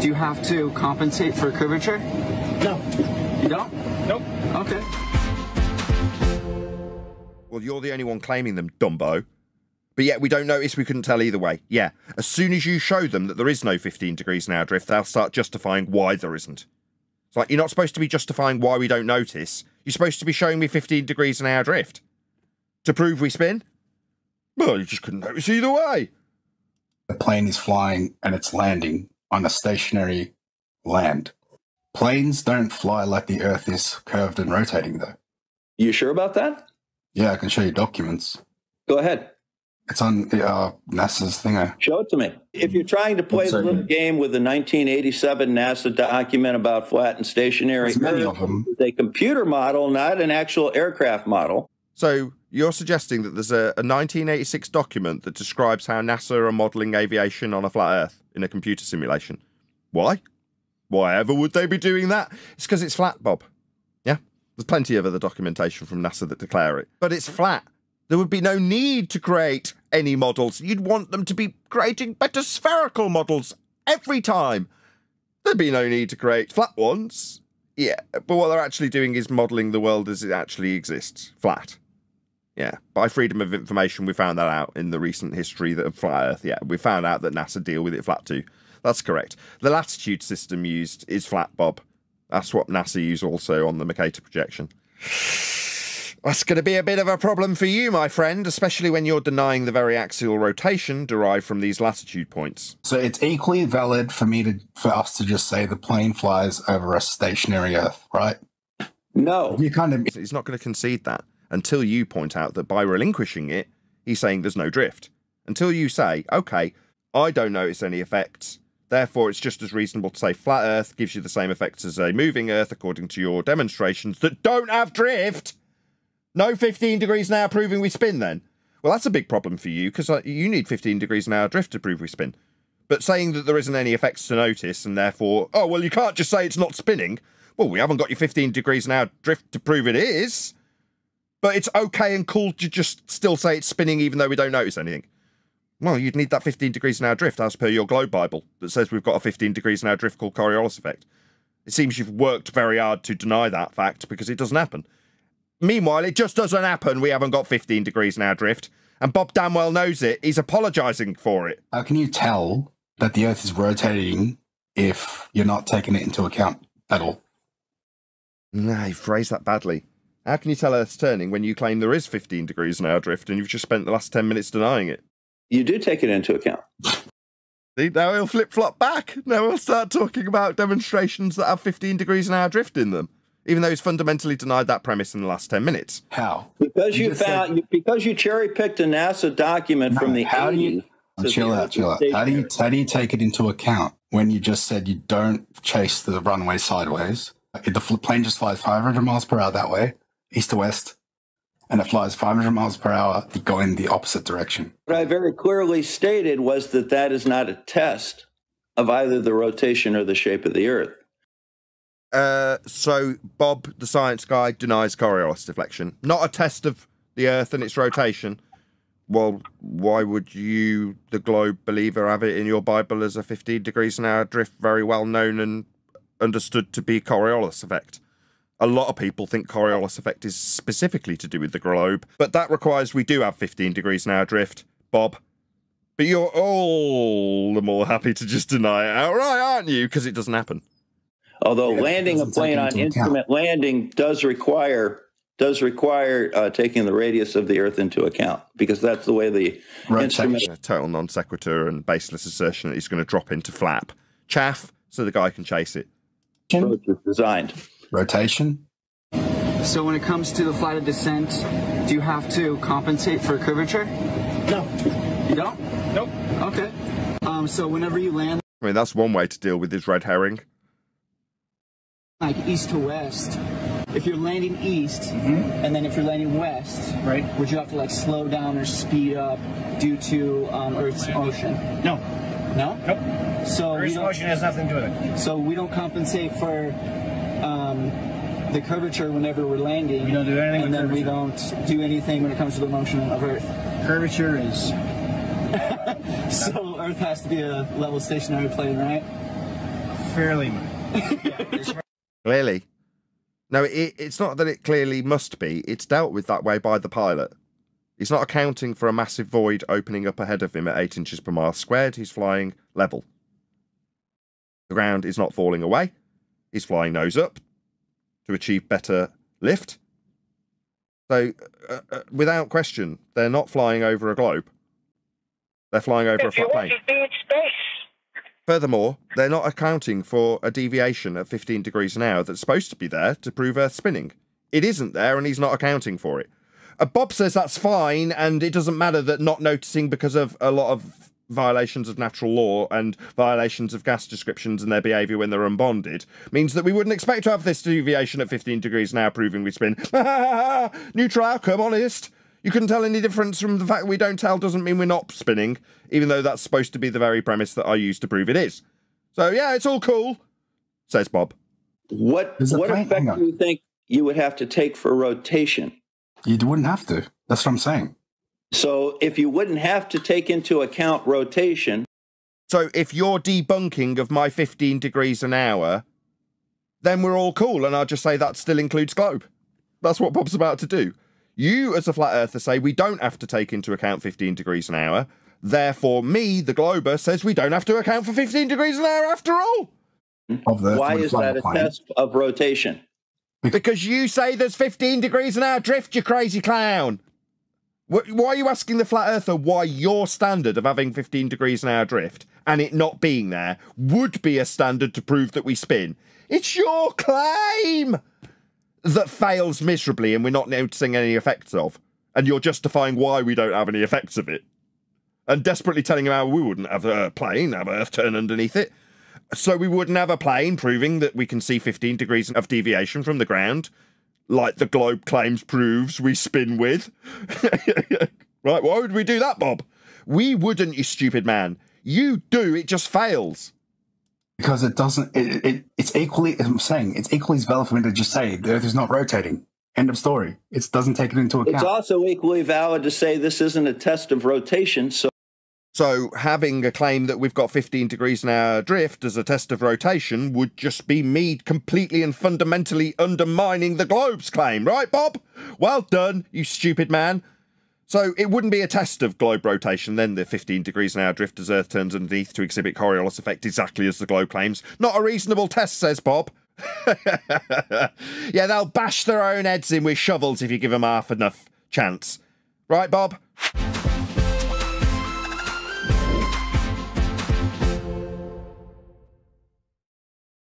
do you have to compensate for curvature? No. You don't? Nope. Okay. Well, you're the only one claiming them, Dumbo. But yet we don't notice we couldn't tell either way. Yeah, as soon as you show them that there is no 15 degrees an hour drift, they'll start justifying why there isn't. It's like, you're not supposed to be justifying why we don't notice. You're supposed to be showing me 15 degrees an hour drift. To prove we spin? Well, you just couldn't notice either way. The plane is flying and it's landing on a stationary land. Planes don't fly like the Earth is curved and rotating, though. You sure about that? Yeah, I can show you documents. Go ahead. It's on uh, NASA's thing. Show it to me. If you're trying to play the little game with the 1987 NASA document about flat and stationary, There's many of them. it's a computer model, not an actual aircraft model. So you're suggesting that there's a, a 1986 document that describes how NASA are modelling aviation on a flat Earth in a computer simulation. Why? Why ever would they be doing that? It's because it's flat, Bob. Yeah? There's plenty of other documentation from NASA that declare it. But it's flat. There would be no need to create any models. You'd want them to be creating better spherical models every time. There'd be no need to create flat ones. Yeah, but what they're actually doing is modelling the world as it actually exists, flat. Yeah, by freedom of information, we found that out in the recent history that of flat Earth. Yeah, we found out that NASA deal with it flat too. That's correct. The latitude system used is flat, Bob. That's what NASA use also on the Mercator projection. That's going to be a bit of a problem for you, my friend, especially when you're denying the very axial rotation derived from these latitude points. So it's equally valid for me to for us to just say the plane flies over a stationary Earth, right? No. You kind of He's not going to concede that until you point out that by relinquishing it, he's saying there's no drift. Until you say, okay, I don't notice any effects, therefore it's just as reasonable to say flat Earth gives you the same effects as a moving Earth according to your demonstrations that don't have drift. No 15 degrees an hour proving we spin then. Well, that's a big problem for you because uh, you need 15 degrees an hour drift to prove we spin. But saying that there isn't any effects to notice and therefore, oh, well, you can't just say it's not spinning. Well, we haven't got your 15 degrees an hour drift to prove it is. But it's okay and cool to just still say it's spinning even though we don't notice anything. Well, you'd need that 15 degrees an hour drift as per your Globe Bible that says we've got a 15 degrees an hour drift called Coriolis effect. It seems you've worked very hard to deny that fact because it doesn't happen. Meanwhile, it just doesn't happen. We haven't got 15 degrees an hour drift. And Bob Damwell knows it. He's apologising for it. how can you tell that the Earth is rotating if you're not taking it into account at all? Nah, you phrased that badly. How can you tell Earth's turning when you claim there is 15 degrees an hour drift and you've just spent the last 10 minutes denying it? You do take it into account. See, now he'll flip flop back. Now he'll start talking about demonstrations that have 15 degrees an hour drift in them, even though he's fundamentally denied that premise in the last 10 minutes. How? Because You you, found you, because you cherry picked a NASA document No, from the how do you- 80s. chill out, chill out. How do you how do you take it into account when you just said you don't chase the runway sideways? If the plane just flies 500 miles per hour that way, east to west, and it flies 500 miles per hour going the opposite direction. What I very clearly stated was that that is not a test of either the rotation or the shape of the Earth. Uh, so Bob, the science guy, denies Coriolis deflection. Not a test of the Earth and its rotation. Well, why would you, the globe believer, have it in your Bible as a 15 degrees an hour drift, very well known and understood to be Coriolis effect? A lot of people think Coriolis effect is specifically to do with the globe, but that requires we do have 15 degrees an hour drift, Bob. But you're all the more happy to just deny it outright, aren't you? Because it doesn't happen. Although Yeah, landing a plane on into account. instrument landing does require does require uh, taking the radius of the Earth into account because that's the way the instrument Rotation. a total non sequitur and baseless assertion that he's going to drop into flap. Chaff, so the guy can chase it. approach is designed. Rotation. So when it comes to the flight of descent, do you have to compensate for curvature? No. You don't? Nope. Okay. Um, so whenever you land I mean, that's one way to deal with this red herring. like east to west, if you're landing east and then if you're landing west, Right. would you have to like slow down or speed up due to um, Earth's motion? No. No. Nope. So Earth's motion has nothing to do with it. So we don't compensate for um, the curvature whenever we're landing. We don't do anything and with then we don't do anything when it comes to the motion of Earth. Curvature is So Earth has to be a level stationary plane, right? fairly. Clearly. No, it, it's not that it clearly must be. It's dealt with that way by the pilot. He's not accounting for a massive void opening up ahead of him at 8 inches per mile squared. He's flying level. The ground is not falling away. He's flying nose up to achieve better lift. So, uh, uh, without question, they're not flying over a globe. They're flying over a If you flat plane. to be in space. Furthermore, they're not accounting for a deviation at 15 degrees an hour that's supposed to be there to prove Earth spinning. It isn't there, and he's not accounting for it. Uh, Bob says that's fine, and it doesn't matter that not noticing because of a lot of violations of natural law and violations of gas descriptions and their behaviour when they're unbonded means that we wouldn't expect to have this deviation at 15 degrees now proving we spin. Neutral outcome, honest. You couldn't tell any difference from the fact we don't tell doesn't mean we're not spinning, even though that's supposed to be the very premise that I used to prove it is. So yeah, it's all cool, says Bob. What what effect do you think you would have to take for rotation? You wouldn't have to. That's what I'm saying. So if you wouldn't have to take into account rotation, So if you're debunking of my 15 degrees an hour, then we're all cool, and I'll just say that still includes globe. That's what Bob's about to do. You, as a flat earther, say we don't have to take into account 15 degrees an hour. Therefore, me, the glober, says we don't have to account for 15 degrees an hour after all. Of the why is that a plane. test of rotation? Because you say there's 15 degrees an hour drift, you crazy clown. Wh- Why are you asking the flat earther why your standard of having 15 degrees an hour drift and it not being there would be a standard to prove that we spin? It's your claim that fails miserably and we're not noticing any effects of. And you're justifying why we don't have any effects of it. And desperately telling him how we wouldn't have a plane, have Earth turn underneath it. So we wouldn't have a plane proving that we can see 15 degrees of deviation from the ground, like the globe claims proves we spin with. right, why would we do that, Bob? We wouldn't, you stupid man. You do, it just fails. Because it doesn't, it, it, it's equally, as I'm saying, it's equally as valid for me to just say the Earth is not rotating. End of story. It doesn't take it into account. It's also equally valid to say this isn't a test of rotation, so So having a claim that we've got 15 degrees an hour drift as a test of rotation would just be me completely and fundamentally undermining the globe's claim, right, Bob? Well done, you stupid man. So it wouldn't be a test of globe rotation then, the 15 degrees an hour drift as Earth turns underneath to exhibit Coriolis effect exactly as the globe claims. Not a reasonable test, says Bob. yeah, they'll bash their own heads in with shovels if you give them half enough chance. Right, Bob?